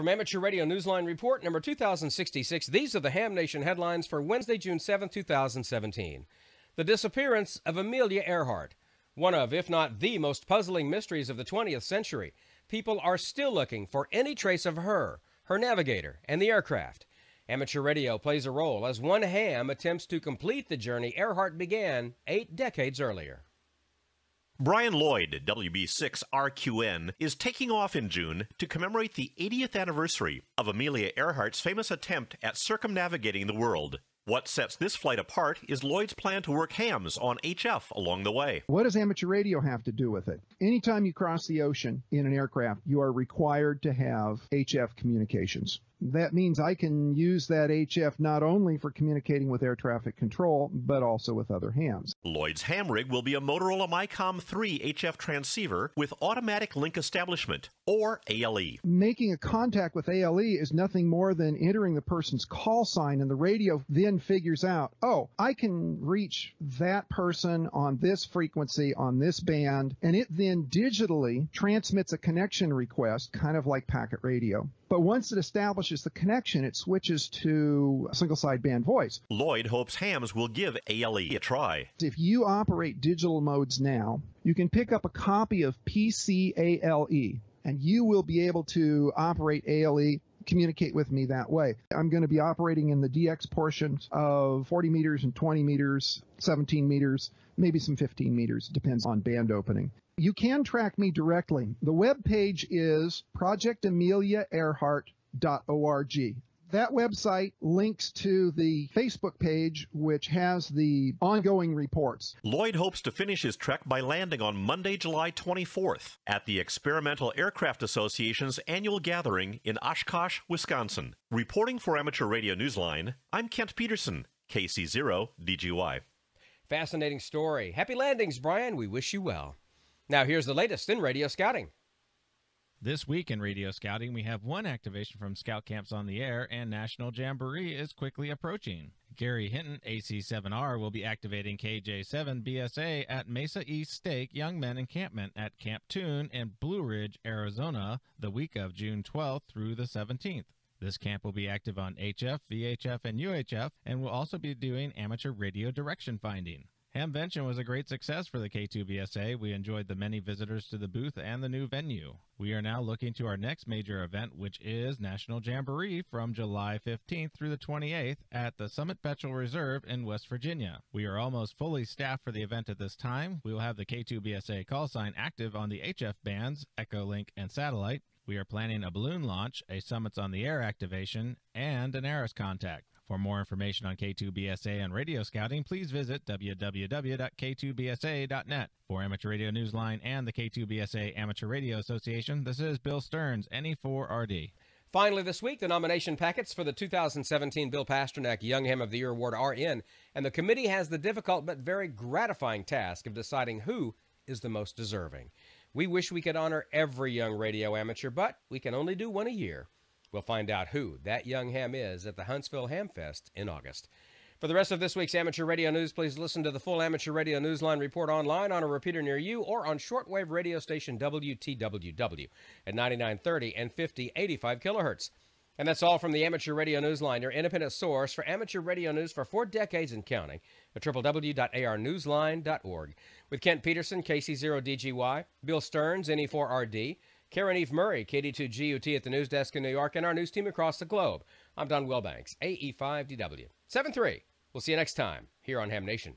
From Amateur Radio Newsline Report number 2066, these are the Ham Nation headlines for Wednesday, June 7, 2017. The disappearance of Amelia Earhart. One of, if not the most puzzling mysteries of the 20th century. People are still looking for any trace of her, her navigator, and the aircraft. Amateur radio plays a role as one ham attempts to complete the journey Earhart began eight decades earlier. Brian Lloyd, WB6RQN, is taking off in June to commemorate the 80th anniversary of Amelia Earhart's famous attempt at circumnavigating the world. What sets this flight apart is Lloyd's plan to work hams on HF along the way. What does amateur radio have to do with it? Anytime you cross the ocean in an aircraft, you are required to have HF communications that means I can use that HF not only for communicating with air traffic control, but also with other hams. Lloyd's ham rig will be a Motorola Micom 3 HF transceiver with automatic link establishment, or ALE. Making a contact with ALE is nothing more than entering the person's call sign, and the radio then figures out, oh, I can reach that person on this frequency, on this band, and it then digitally transmits a connection request, kind of like packet radio. But once it establishes the connection, it switches to single sideband voice. Lloyd hopes hams will give ALE a try. If you operate digital modes now, you can pick up a copy of PCALE and you will be able to operate ALE communicate with me that way. I'm going to be operating in the DX portions of 40 meters and 20 meters, 17 meters, maybe some 15 meters, depends on band opening. You can track me directly. The web page is projectameliaearhart.org. That website links to the Facebook page, which has the ongoing reports. Lloyd hopes to finish his trek by landing on Monday, July 24th at the Experimental Aircraft Association's annual gathering in Oshkosh, Wisconsin. Reporting for Amateur Radio Newsline, I'm Kent Peterson, KC0DGY. Fascinating story. Happy landings, Brian. We wish you well. Now, here's the latest in radio scouting. This week in radio scouting, we have one activation from Scout Camps on the Air, and National Jamboree is quickly approaching. Gary Hinton, AC7R, will be activating KJ7 BSA at Mesa East Stake Young Men Encampment at Camp Toon in Blue Ridge, Arizona, the week of June 12th through the 17th. This camp will be active on HF, VHF, and UHF, and will also be doing amateur radio direction finding. Hamvention was a great success for the K2BSA. We enjoyed the many visitors to the booth and the new venue. We are now looking to our next major event, which is National Jamboree from July 15th through the 28th at the Summit Bechtel Reserve in West Virginia. We are almost fully staffed for the event at this time. We will have the K2BSA call sign active on the HF bands, Echolink, and Satellite. We are planning a balloon launch, a Summits on the Air activation, and an ARISS contact. For more information on K2BSA and radio scouting, please visit www.k2bsa.net. For Amateur Radio Newsline and the K2BSA Amateur Radio Association, this is Bill Stearns, NE4RD. Finally, this week, the nomination packets for the 2017 Bill Pasternak Young Ham of the Year Award are in, and the committee has the difficult but very gratifying task of deciding who is the most deserving. We wish we could honor every young radio amateur, but we can only do one a year. We'll find out who that young ham is at the Huntsville Ham Fest in August. For the rest of this week's Amateur Radio News, please listen to the full Amateur Radio Newsline report online on a repeater near you or on shortwave radio station WTWW at 9930 and 5085 kilohertz. And that's all from the Amateur Radio Newsline, your independent source for amateur radio news for four decades and counting at www.arnewsline.org. With Kent Peterson, KC0DGY, Bill Stearns, NE4RD, Karen Eve Murray, KD2GUT at the news desk in New York, and our news team across the globe. I'm Don Wilbanks, AE5DW. 7 3. We'll see you next time here on Ham Nation.